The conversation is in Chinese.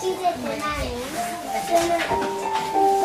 谢谢田大林，真的。